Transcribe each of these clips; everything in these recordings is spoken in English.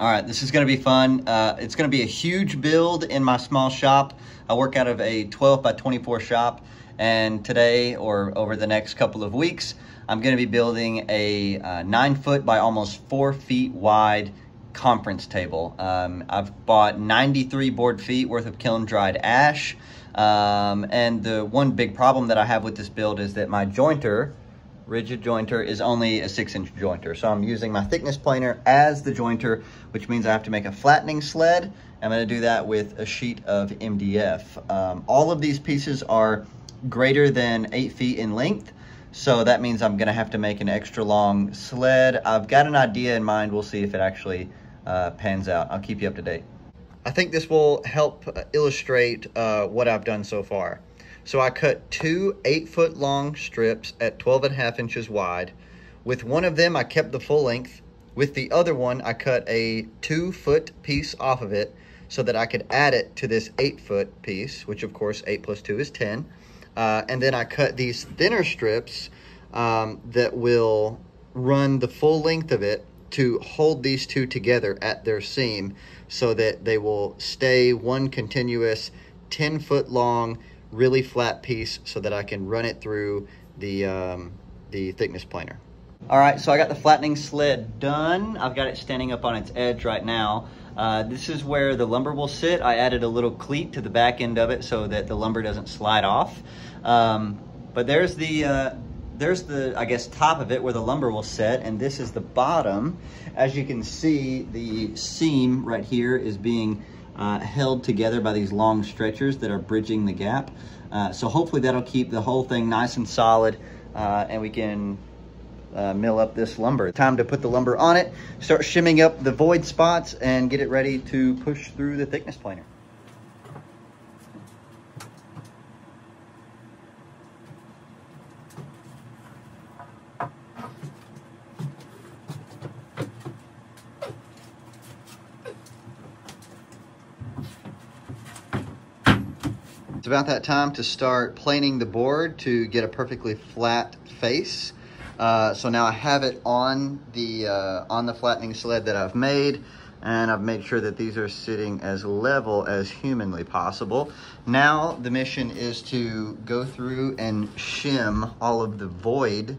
All right, this is gonna be fun. Uh, it's gonna be a huge build in my small shop. I work out of a 12 by 24 shop, and today or over the next couple of weeks, I'm gonna be building a uh, nine foot by almost four feet wide conference table. Um, I've bought 93 board feet worth of kiln dried ash. Um, and the one big problem that I have with this build is that my jointer, Ridgid jointer, is only a six inch jointer. So I'm using my thickness planer as the jointer, which means I have to make a flattening sled. I'm gonna do that with a sheet of MDF. Um, all of these pieces are greater than eight feet in length. So that means I'm gonna have to make an extra long sled. I've got an idea in mind. We'll see if it actually uh, pans out. I'll keep you up to date. I think this will help illustrate uh, what I've done so far. So I cut two eight foot long strips at 12 and a half inches wide. With one of them, I kept the full length. With the other one, I cut a two foot piece off of it so that I could add it to this eight foot piece, which of course eight plus two is 10. Uh, and then I cut these thinner strips um, that will run the full length of it to hold these two together at their seam so that they will stay one continuous 10 foot long, really flat piece so that I can run it through the, um, the thickness planer. All right, so I got the flattening sled done. I've got it standing up on its edge right now. Uh, this is where the lumber will sit. I added a little cleat to the back end of it so that the lumber doesn't slide off. Um, but there's the, uh, there's the, I guess, top of it where the lumber will set, and this is the bottom. As you can see, the seam right here is being uh, held together by these long stretchers that are bridging the gap. Uh, so hopefully that'll keep the whole thing nice and solid, uh, and we can uh, mill up this lumber. Time to put the lumber on it, start shimming up the void spots, and get it ready to push through the thickness planer. About that time to start planing the board to get a perfectly flat face. Uh, so now I have it on the, uh, on the flattening sled that I've made and I've made sure that these are sitting as level as humanly possible. Now the mission is to go through and shim all of the void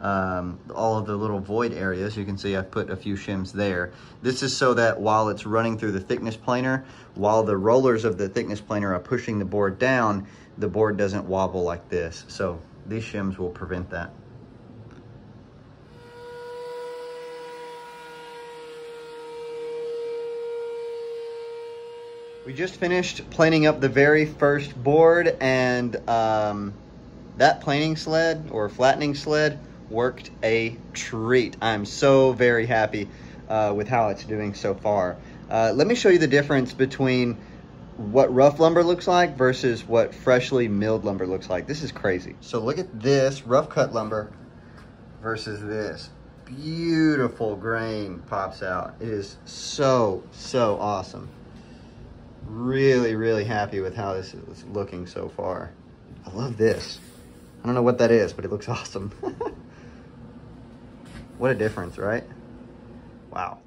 um, all of the little void areas. You can see I've put a few shims there. This is so that while it's running through the thickness planer, while the rollers of the thickness planer are pushing the board down, the board doesn't wobble like this. So these shims will prevent that. We just finished planing up the very first board and um, that planing sled or flattening sled worked a treat. I'm so very happy uh, with how it's doing so far. Uh, let me show you the difference between what rough lumber looks like versus what freshly milled lumber looks like. This is crazy. So look at this rough cut lumber versus this. Beautiful grain pops out. It is so, so awesome. Really, really happy with how this is looking so far. I love this. I don't know what that is, but it looks awesome. What a difference, right? Wow.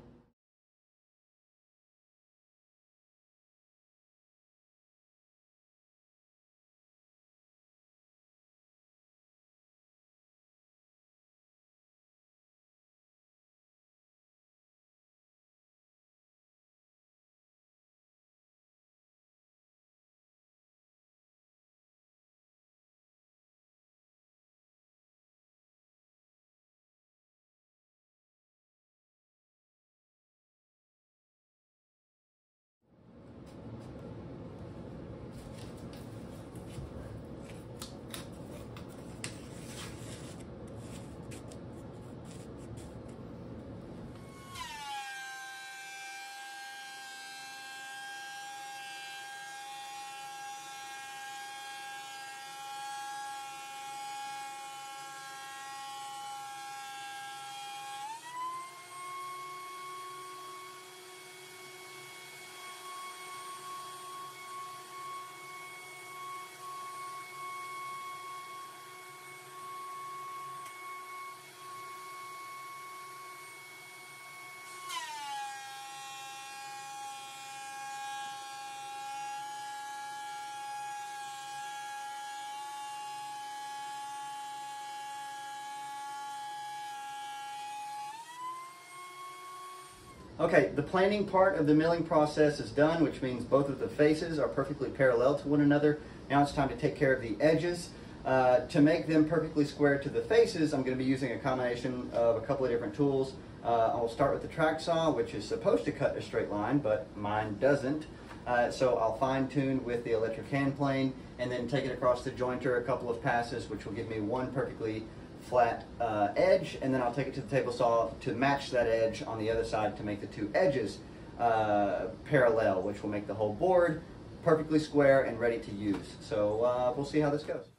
Okay, the planing part of the milling process is done, which means both of the faces are perfectly parallel to one another. Now it's time to take care of the edges. Uh, to make them perfectly square to the faces, I'm going to be using a combination of a couple of different tools. Uh, I'll start with the track saw, which is supposed to cut a straight line, but mine doesn't. Uh, so I'll fine tune with the electric hand plane and then take it across the jointer a couple of passes, which will give me one perfectly flat uh, edge, and then I'll take it to the table saw to match that edge on the other side to make the two edges uh, parallel, which will make the whole board perfectly square and ready to use. So uh, we'll see how this goes.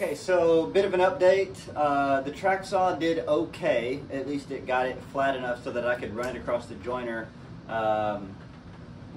Okay, so a bit of an update. Uh, the track saw did okay. At least it got it flat enough so that I could run it across the joiner um,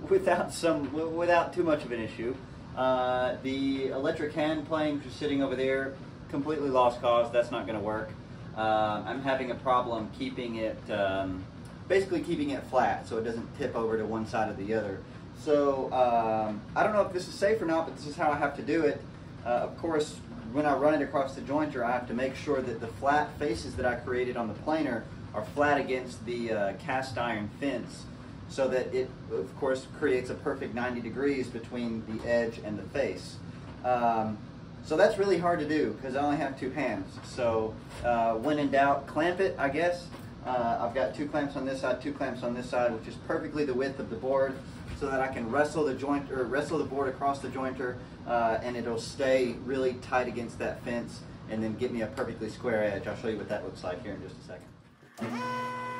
without some without too much of an issue. Uh, the electric hand plane, which is sitting over there, completely lost cause. That's not going to work. Uh, I'm having a problem keeping it, um, basically keeping it flat so it doesn't tip over to one side or the other. So um, I don't know if this is safe or not, but this is how I have to do it. Uh, of course, when I run it across the jointer, I have to make sure that the flat faces that I created on the planer are flat against the uh, cast iron fence so that it, of course, creates a perfect 90 degrees between the edge and the face. Um, so that's really hard to do because I only have two hands. So uh, when in doubt, clamp it, I guess. Uh, I've got two clamps on this side, two clamps on this side, which is perfectly the width of the board so that I can wrestle the joint or wrestle the board across the jointer uh, and it'll stay really tight against that fence and then get me a perfectly square edge. I'll show you what that looks like here in just a second.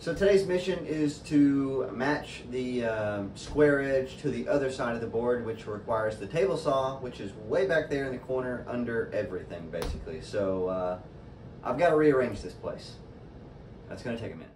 So today's mission is to match the um, square edge to the other side of the board, which requires the table saw, which is way back there in the corner under everything, basically. So uh, I've got to rearrange this place. That's going to take a minute.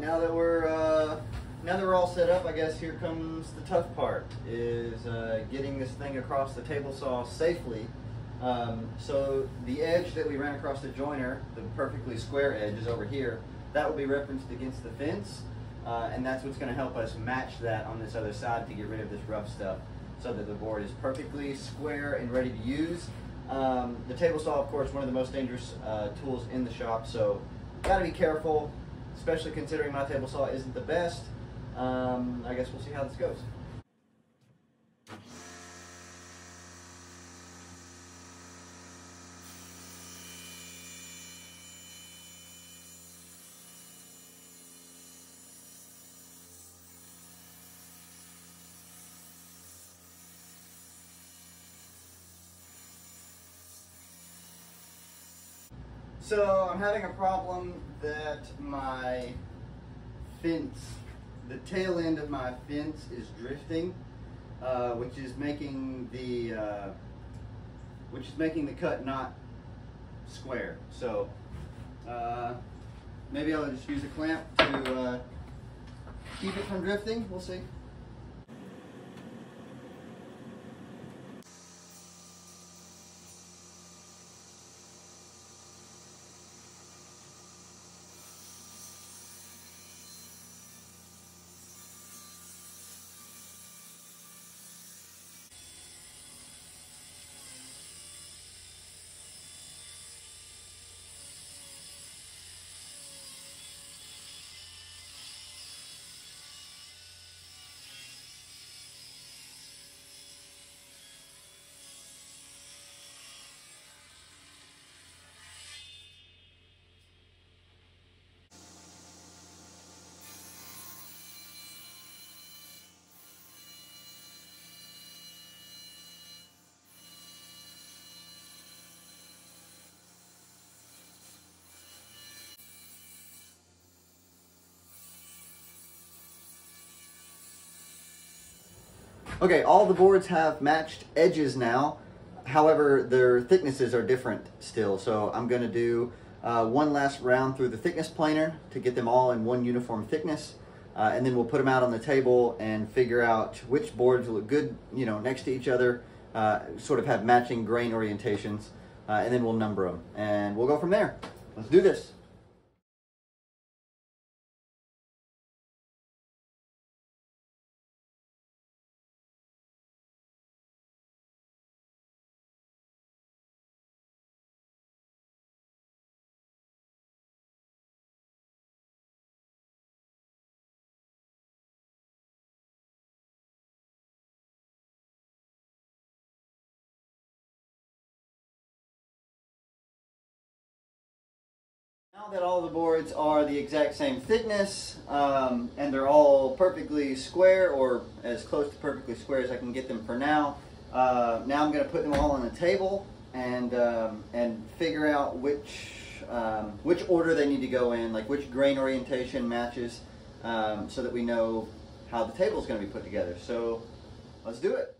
Now that we're uh, now that we're all set up, I guess here comes the tough part: is uh, getting this thing across the table saw safely. Um, so the edge that we ran across the joiner, the perfectly square edge, is over here. That will be referenced against the fence, uh, and that's what's going to help us match that on this other side to get rid of this rough stuff, so that the board is perfectly square and ready to use. Um, the table saw, of course, one of the most dangerous uh, tools in the shop, so got to be careful especially considering my table saw isn't the best. Um, I guess we'll see how this goes. So I'm having a problem that my fence, the tail end of my fence is drifting, uh, which is making the uh, which is making the cut not square. So uh, maybe I'll just use a clamp to uh, keep it from drifting. We'll see. Okay, all the boards have matched edges now. However, their thicknesses are different still. So I'm gonna do uh, one last round through the thickness planer to get them all in one uniform thickness. Uh, and then we'll put them out on the table and figure out which boards look good, you know, next to each other, uh, sort of have matching grain orientations, uh, and then we'll number them. And we'll go from there. Let's do this. Now that all the boards are the exact same thickness um, and they're all perfectly square or as close to perfectly square as I can get them for now, uh, now I'm going to put them all on a table and um, and figure out which um, which order they need to go in, like which grain orientation matches, um, so that we know how the table is going to be put together. So let's do it.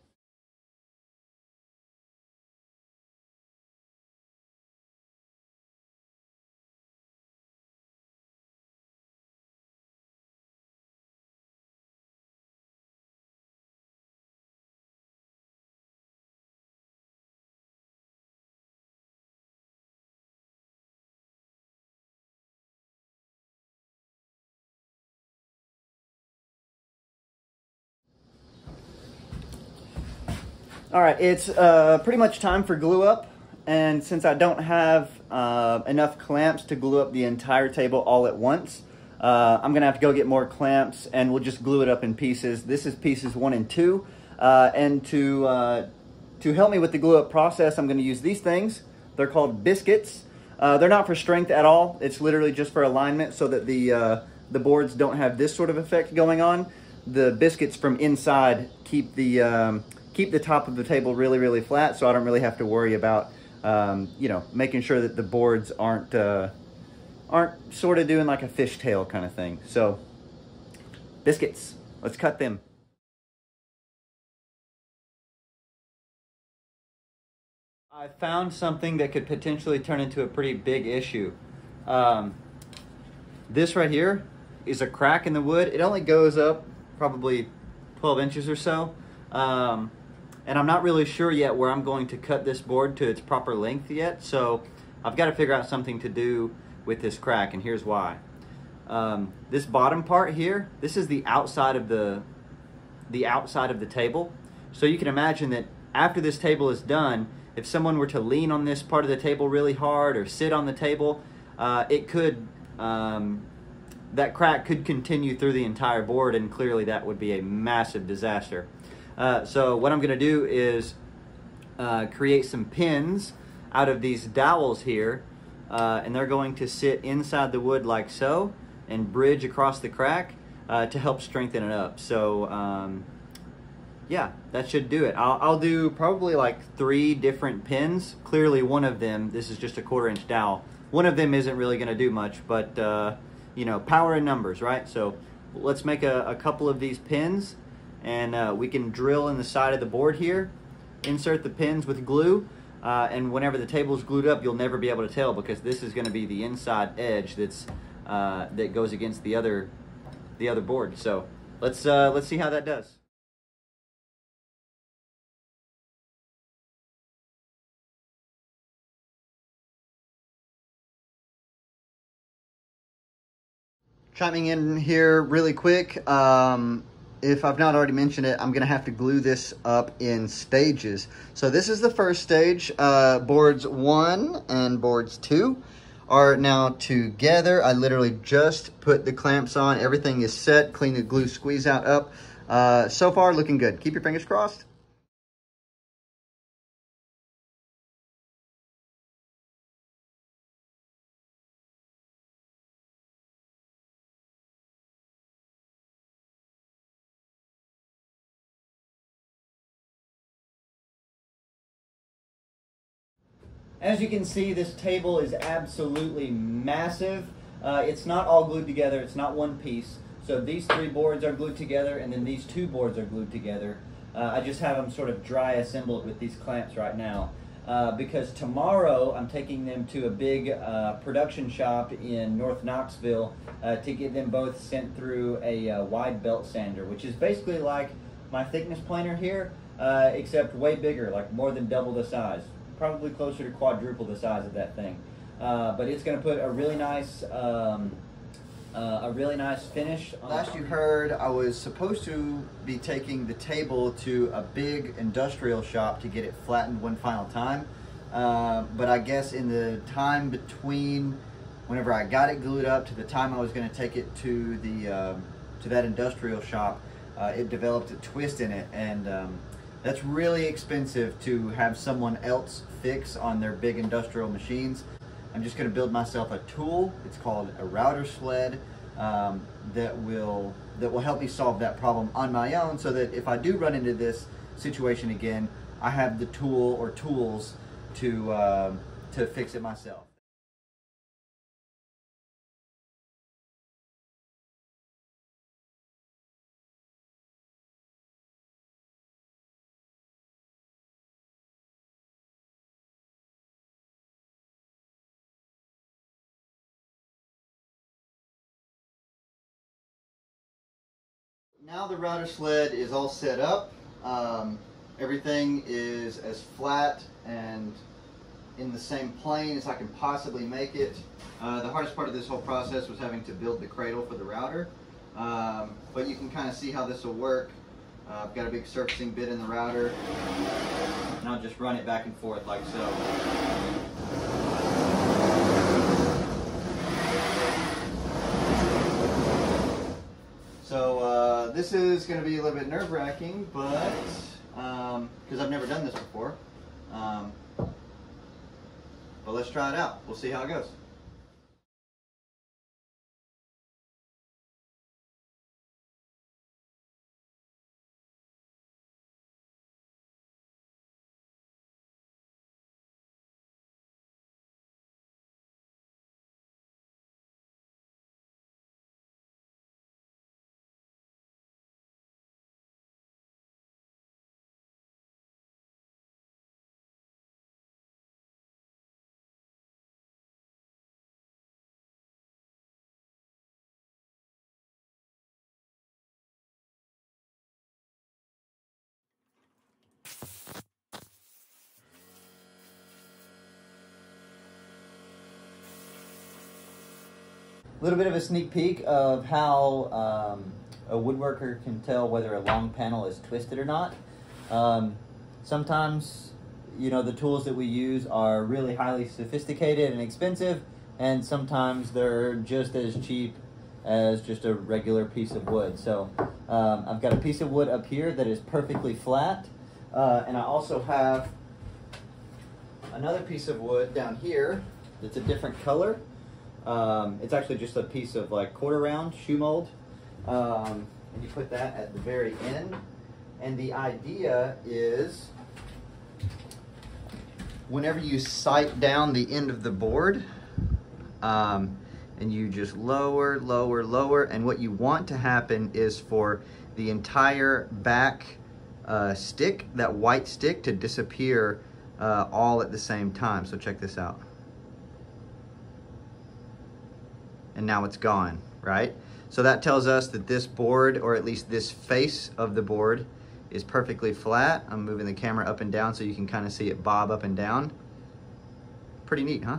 All right, it's uh, pretty much time for glue up. And since I don't have uh, enough clamps to glue up the entire table all at once, uh, I'm gonna have to go get more clamps and we'll just glue it up in pieces. This is pieces one and two. Uh, and to, uh, to help me with the glue up process, I'm gonna use these things. They're called biscuits. Uh, they're not for strength at all. It's literally just for alignment so that the, the boards don't have this sort of effect going on. The biscuits from inside keep the, um, keep the top of the table really, really flat so I don't really have to worry about, um, you know, making sure that the boards aren't, uh, aren't sort of doing like a fishtail kind of thing. So biscuits, let's cut them. I found something that could potentially turn into a pretty big issue. Um, this right here is a crack in the wood. It only goes up probably 12 inches or so. Um, and I'm not really sure yet where I'm going to cut this board to its proper length yet. So I've got to figure out something to do with this crack and here's why. Um, this bottom part here, this is the outside of the, the outside of the table. So you can imagine that after this table is done, if someone were to lean on this part of the table really hard or sit on the table, uh, it could, um, that crack could continue through the entire board and clearly that would be a massive disaster. Uh, so what I'm going to do is uh, create some pins out of these dowels here, uh, and they're going to sit inside the wood like so and bridge across the crack uh, to help strengthen it up. So um, yeah, that should do it. I'll, I'll, do probably like three different pins. Clearly one of them, this is just a quarter inch dowel, one of them isn't really going to do much, but uh, you know, power in numbers, right? So let's make a, a couple of these pins and uh, we can drill in the side of the board here, insert the pins with glue, uh, and whenever the table is glued up, you'll never be able to tell because this is going to be the inside edge that's uh, that goes against the other the other board. So let's uh, let's see how that does. Chiming in here really quick. Um, if I've not already mentioned it, I'm going to have to glue this up in stages. So this is the first stage. Uh, boards one and boards two are now together. I literally just put the clamps on. Everything is set. Clean the glue squeeze out up. Uh, so far, looking good. Keep your fingers crossed. As you can see, this table is absolutely massive. Uh, it's not all glued together, it's not one piece. So these three boards are glued together and then these two boards are glued together. Uh, I just have them sort of dry assembled with these clamps right now. Uh, because tomorrow I'm taking them to a big uh, production shop in North Knoxville uh, to get them both sent through a uh, wide belt sander, which is basically like my thickness planer here, uh, except way bigger, like more than double the size, probably closer to quadruple the size of that thing. Uh, but it's going to put a really nice. Um, uh, a really nice finish. Last you heard, I was supposed to be taking the table to a big industrial shop to get it flattened one final time. Uh, but I guess in the time between whenever I got it glued up to the time I was going to take it to the um, to that industrial shop, uh, it developed a twist in it, and um, that's really expensive to have someone else fix on their big industrial machines. I'm just going to build myself a tool. It's called a router sled um, that will that will help me solve that problem on my own so that if I do run into this situation again, I have the tool or tools to, uh, to fix it myself. Now the router sled is all set up. Um, everything is as flat and in the same plane as I can possibly make it. Uh, the hardest part of this whole process was having to build the cradle for the router. Um, but you can kind of see how this will work. Uh, I've got a big surfacing bit in the router and I'll just run it back and forth like so. So uh, this is going to be a little bit nerve wracking, but because um, I've never done this before. Um, but let's try it out. We'll see how it goes. Little bit of a sneak peek of how um, a woodworker can tell whether a long panel is twisted or not. Um, sometimes, you know, the tools that we use are really highly sophisticated and expensive, and sometimes they're just as cheap as just a regular piece of wood. So um, I've got a piece of wood up here that is perfectly flat, uh, and I also have another piece of wood down here that's a different color. Um, it's actually just a piece of like quarter round shoe mold. Um, and you put that at the very end. And the idea is whenever you sight down the end of the board, um, and you just lower, lower, lower, and what you want to happen is for the entire back uh, stick, that white stick, to disappear uh, all at the same time. So check this out. And now it's gone, right? So that tells us that this board, or at least this face of the board, is perfectly flat. I'm moving the camera up and down so you can kind of see it bob up and down. Pretty neat, huh?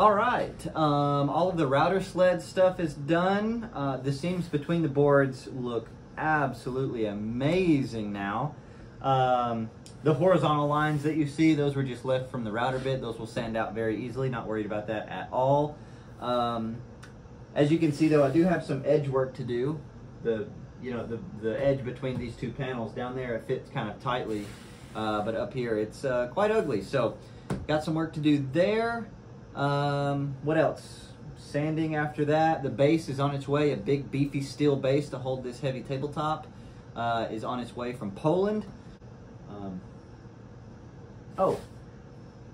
All right, um, all of the router sled stuff is done. Uh, the seams between the boards look absolutely amazing now. Um, the horizontal lines that you see, those were just left from the router bit. Those will sand out very easily, not worried about that at all. Um, as you can see though, I do have some edge work to do. The you know, the, the edge between these two panels down there, it fits kind of tightly. Uh, but up here, it's uh, quite ugly. So got some work to do there. Um, what else? Sanding after that. The base is on its way. A big beefy steel base to hold this heavy tabletop uh, is on its way from Poland. Um, oh,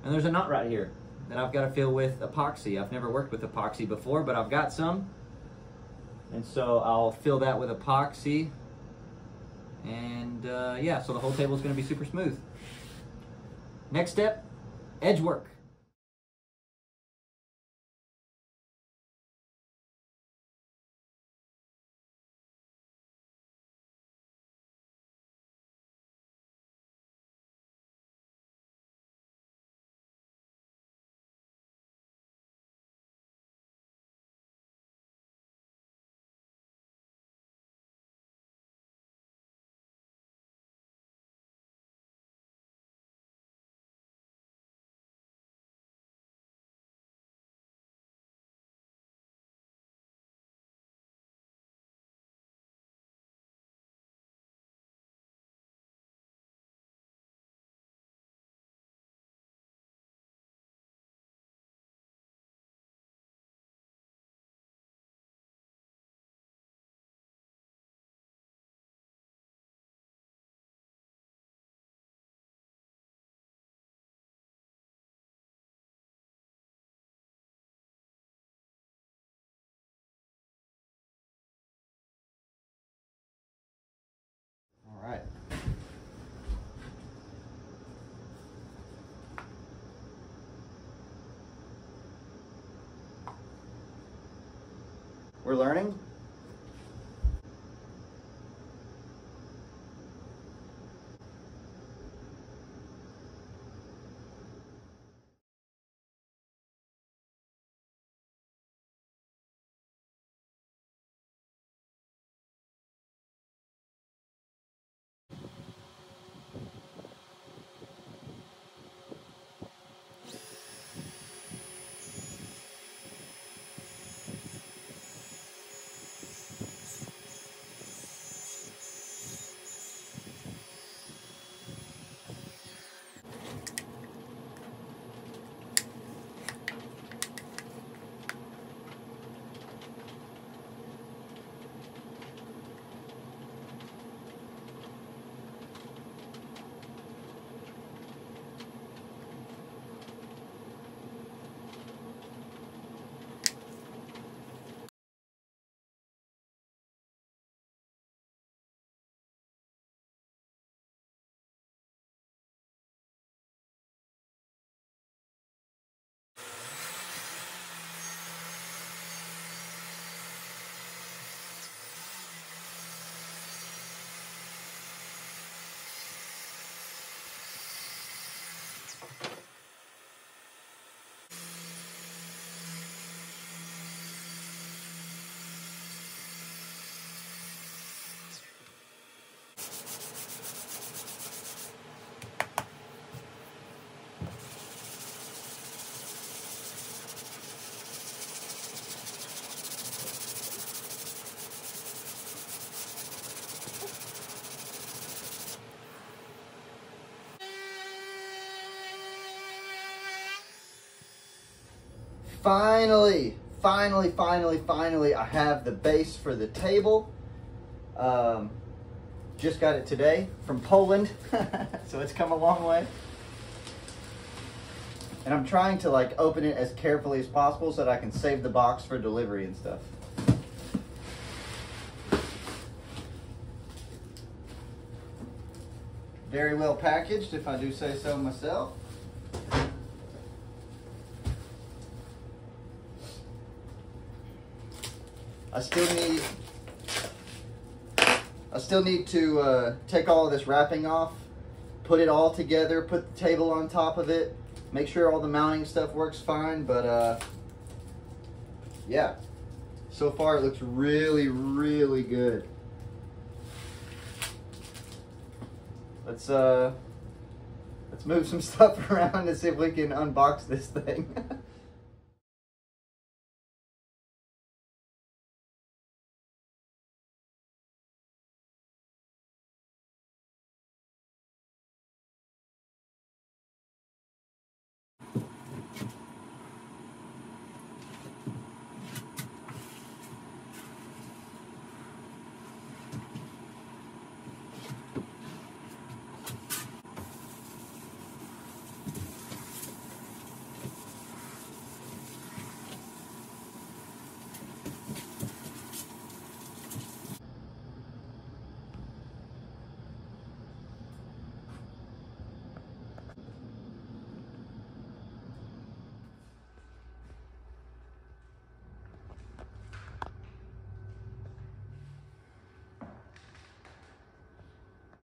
and there's a knot right here that I've got to fill with epoxy. I've never worked with epoxy before, but I've got some. And so I'll fill that with epoxy. And uh, yeah, so the whole table is going to be super smooth. Next step, edge work. We're learning. Finally, finally, finally, finally, I have the base for the table. Um, just got it today from Poland, so it's come a long way. And I'm trying to like open it as carefully as possible so that I can save the box for delivery and stuff. Very well packaged, if I do say so myself. I still need I still need to uh, take all of this wrapping off, put it all together, put the table on top of it, make sure all the mounting stuff works fine, but uh, yeah, so far it looks really, really good. Let's uh, let's move some stuff around and see if we can unbox this thing.